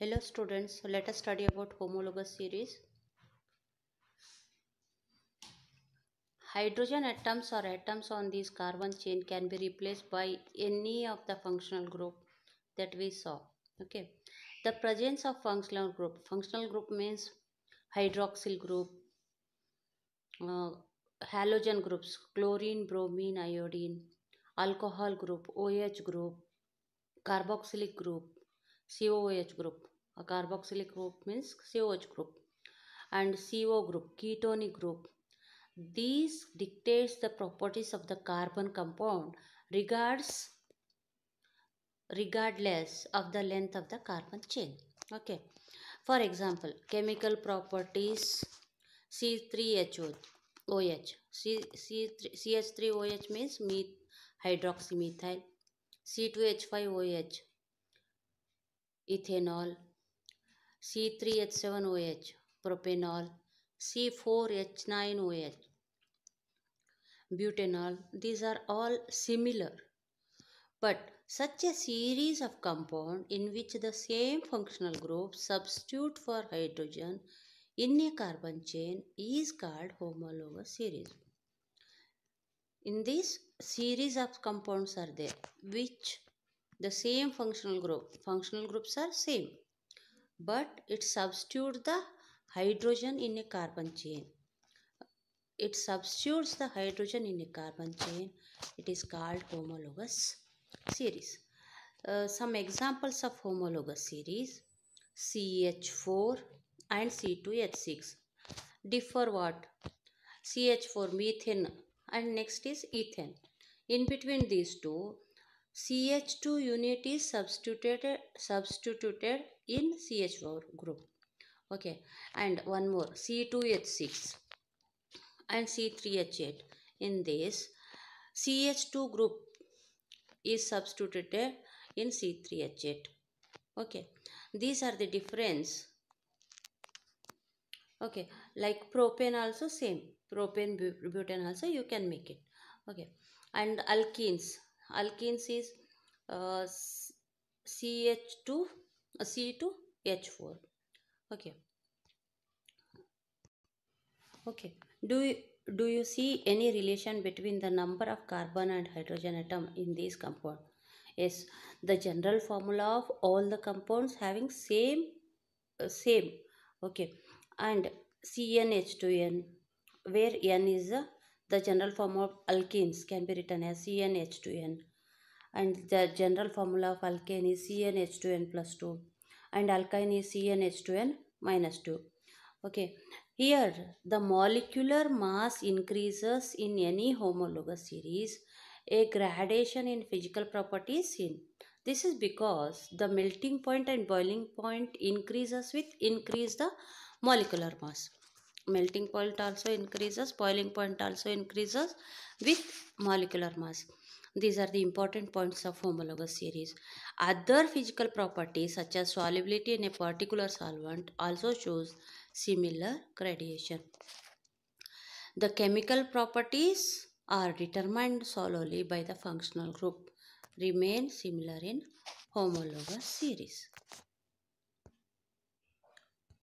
Hello students, let us study about homologous series. Hydrogen atoms or atoms on this carbon chain can be replaced by any of the functional group that we saw. Okay. The presence of functional group. Functional group means hydroxyl group, uh, halogen groups, chlorine, bromine, iodine, alcohol group, OH group, carboxylic group, C O H group carboxylic group means C O H group and C O group ketonic group these dictates the properties of the carbon compound regards regardless of the length of the carbon chain okay for example chemical properties C three H O O H C C three C H three O H means meth hydroxymethyl C two H five O H ethanol, C3H7OH, propanol, C4H9OH, butanol. These are all similar. But such a series of compound in which the same functional group substitute for hydrogen in a carbon chain is called homologous series. In this series of compounds are there which the same functional group. Functional groups are same but it substitutes the hydrogen in a carbon chain. It substitutes the hydrogen in a carbon chain. It is called homologous series. Uh, some examples of homologous series ch4 and c2h6 differ what? Ch4 methane and next is ethane. In between these two CH2 unit is substituted substituted in CH4 group. Okay, and one more C2H6 and C3H8. In this, CH2 group is substituted in C3H8. Okay, these are the difference. Okay, like propane also same. Propane, butane also you can make it. Okay, and alkenes alkenes is uh, CH2 uh, C2H4 okay. Okay. Do you do you see any relation between the number of carbon and hydrogen atom in this compound yes. The general formula of all the compounds having same uh, same. Okay. And CnH2n where n is the the general form of alkenes can be written as CnH2n and the general formula of alkane is CnH2n plus 2 and alkyne is CnH2n minus 2. Okay, here the molecular mass increases in any homologous series. A gradation in physical properties seen. This is because the melting point and boiling point increases with increase the molecular mass melting point also increases boiling point also increases with molecular mass. These are the important points of homologous series. Other physical properties such as solubility in a particular solvent also shows similar gradation. The chemical properties are determined solely by the functional group remain similar in homologous series